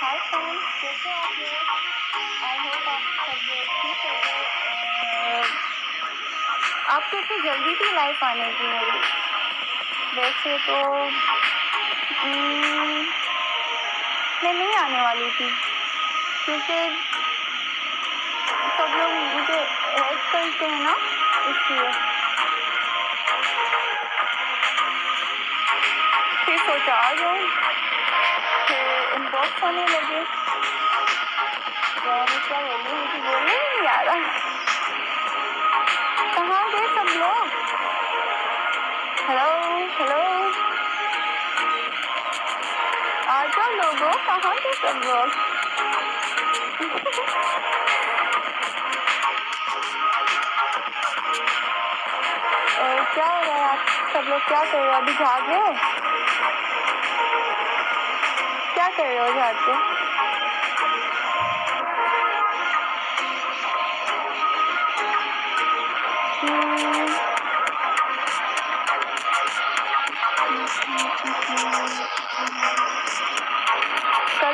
हाय आप लोग तो इतनी जल्दी थी लाइफ आने की मेरी वैसे तो हम्म, मैं नहीं आने वाली थी, क्योंकि सब लोग मुझे हेल्प करते हैं ना, इसलिए। सोचा आ जाऊँ फिर इनबॉक्स होने लगे। मैं क्या बोलूँ, मुझे बोलने ही नहीं आ रहा। कहाँ गए सब लोग? हेलो हेलो आ जाओ लोगों, कहाँ गए सब लोग? क्या हो रहा है? आप सब लोग क्या कर रहे हो? अभी जागे? हो क्या कल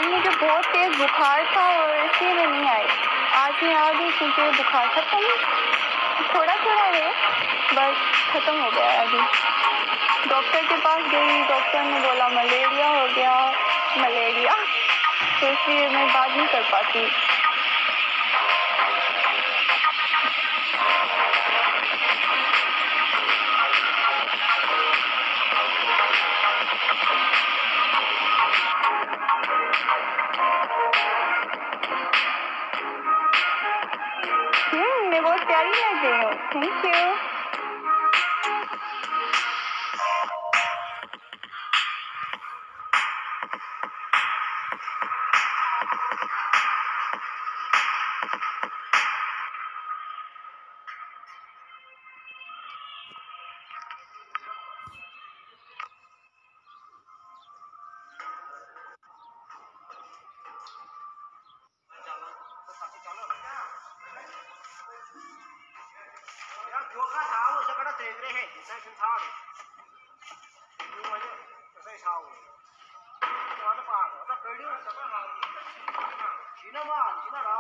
मुझे बहुत तेज बुखार था और इसलिए नहीं आई। आज मैं आ गई क्योंकि बुखार खत्म थोड़ा थोड़ा है, बस खत्म हो गया अभी। डॉक्टर के पास गई, डॉक्टर ने बोला मलेरिया हो मलेरिया तो इसलिए मैं बात नहीं कर पाती। हम्म बहुत प्यारी लग रही हूँ थैंक यू था वो सकड़ा तेज रहे हैं जैसा कि था रे ये वजह कैसे था वो वाला पार तो कड़ी सकड़ा सीना मान सीना रात